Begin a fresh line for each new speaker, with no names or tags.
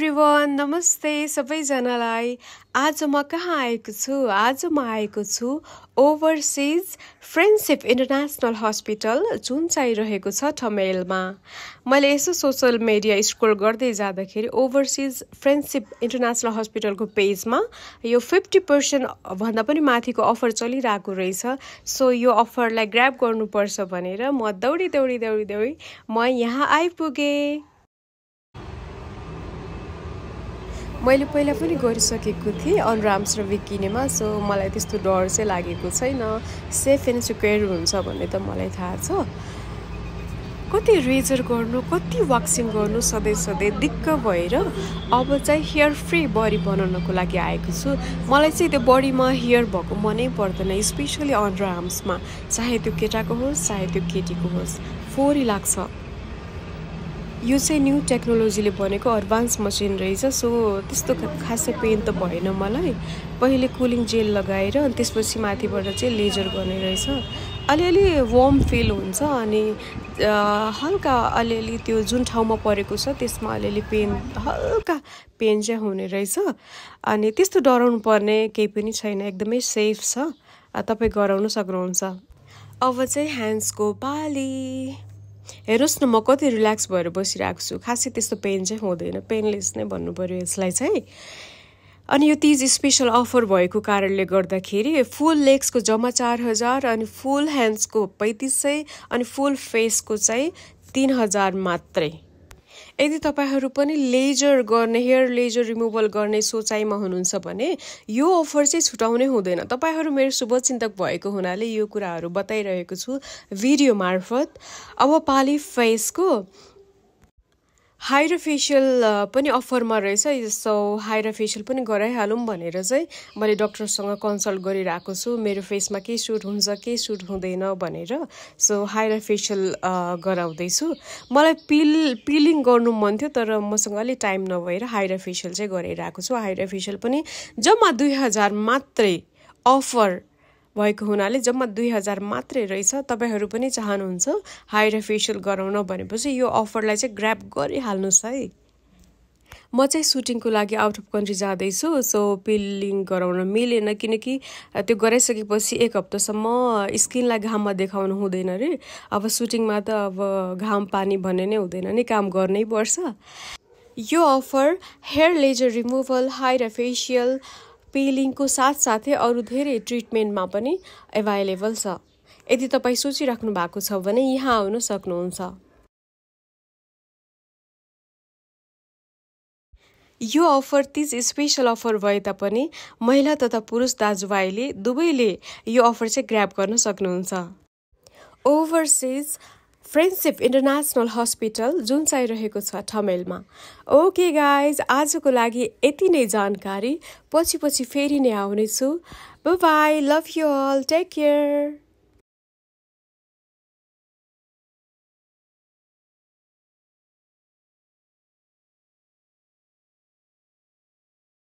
Everyone नमस्ते सबैजनालाई। आज म कहाँ आएको छु? आज म आएको छु ओभरसिज फ्रेन्डसिप इन्टरनेसनल हस्पिटल जुन चाहिँ रहेको छ ठमेलमा। मैले यसो सोसियल मिडिया स्क्रोल गर्दै जाँदाखेरि ओभरसिज फ्रेन्डसिप इन्टरनेसनल हस्पिटलको पेजमा यो फिफ्टी पर्सेन्ट भन्दा पनि माथिको अफर चलिरहेको रहेछ। सो यो अफरलाई ग्राप गर्नुपर्छ भनेर म दौडी दौडी दौडी दौडी म यहाँ आइपुगेँ। मैले पहिला पनि गरिसकेको थिएँ अनुराम्स र किनेमा सो मलाई त्यस्तो डर चाहिँ लागेको छैन। सेफ एन्ड सिक्योर हुन्छ भन्ने त मलाई थाहा छ। कति रेजर गर्नु कति वाक्सिङ गर्नु सधैँ सधैँ दिक्क भएर अब चाहिँ हेयर फ्री बडी बनाउनको लागि आएको छु। मलाई चाहिँ त्यो बडीमा हेयर भएको मनै पर्दैन स्पेसली अन्डर आर्म्समा चाहे त्यो केटाको होस् चाहे त्यो केटीको होस्। फोहोरी लाग्छ। यो चाहिँ न्यू टेक्नोलोजीले बनेको एडभान्स मसिन रहेछ सो त्यस्तो खासै पेन त भएन मलाई। पहिले कुलिङ जेल लगाएर अनि त्यसपछि माथिबाट चाहिँ लेजर गर्ने रहेछ। अलिअलि वार्म फिल हुन्छ अनि हल्का अलिअलि त्यो जुन ठाउँमा परेको छ त्यसमा अलिअलि पेन हल्का पेन चाहिँ हुने रहेछ। अनि त्यस्तो डराउनु पर्ने केही पनि छैन एकदमै सेफ छ। तपाईँ गराउनु सक्नुहुन्छ। अब चाहिँ ह्यान्ड्सको पाली हेर्नुहोस् न म कति रिल्याक्स भएर बसिरहेको छु। खासै त्यस्तो पेन चाहिँ हुँदैन। पेनलेस नै भन्नु पऱ्यो यसलाई चाहिँ। अनि यो तिज स्पेसल अफर भएको कारणले गर्दाखेरि फुल लेग्सको जम्मा चार हजार अनि फुल ह्यान्ड्सको पैँतिस सय अनि फुल फेसको चाहिँ तिन हजार मात्रै। यदि तपाईँहरू पनि लेजर गर्ने हेयर लेजर रिमुभल गर्ने सोचाइमा हुनुहुन्छ भने यो अफर चाहिँ छुटाउनै हुँदैन। तपाईँहरू मेरो शुभचिन्तक भएको हुनाले यो कुराहरू बताइरहेको छु। भिडियो मार्फत। अब पाली फेसको हाइड्रा फेसियल पनि अफरमा रहेछ। सो हाइड्रा फेसियल पनि गराइहालौँ भनेर चाहिँ मैले डक्टरसँग कन्सल्ट गरिरहेको छु। मेरो फेसमा के सुट हुन्छ के सुट हुँदैन भनेर सो हाइड्रा फेसियल गराउँदैछु। मलाई पिल पिलिङ गर्नु मन थियो तर मसँग अलिक टाइम नभएर हाइड्रा फेसियल चाहिँ गराइरहेको छु। हाइड्रा फेसियल पनि जम्मा दुई हजार मात्रै अफर भएको हुनाले जम्मा दुई हजार मात्रै रहेछ तपाईँहरू पनि चाहनुहुन्छ हाइड्रा फेसियल गराउन भनेपछि यो अफरलाई चाहिँ ग्राप गरिहाल्नुहोस् है। म चाहिँ सुटिङको लागि आउट अफ कन्ट्री जाँदैछु सो पिलिङ गराउन मिलेन किनकि त्यो गराइसकेपछि एक हप्तासम्म स्किनलाई घाममा देखाउनु हुँदैन अरे अब सुटिङमा त अब घाम पानी भन्ने नै हुँदैन नि काम गर्नै पर्छ। यो offer hair laser removal hydra facial पिलिङको साथसाथै अरू धेरै ट्रिटमेन्टमा पनि एभाइलेबल छ। यदि तपाईँ सोचिराख्नु भएको छ भने यहाँ आउन सक्नुहुन्छ। यो अफर तिज स्पेसल अफर भए तापनि महिला तथा पुरुष दाजुभाइले दुवैले यो अफर चाहिँ ग्राप गर्न सक्नुहुन्छ। ओभरसिज फ्रेन्डसिप इन्टरनेसनल हस्पिटल जुन चाहिँ रहेको छ ठमेलमा ओके गाइज आजको लागि यति नै जानकारी। पछि पछि फेरि नै आउनेछु। Bye love you all take care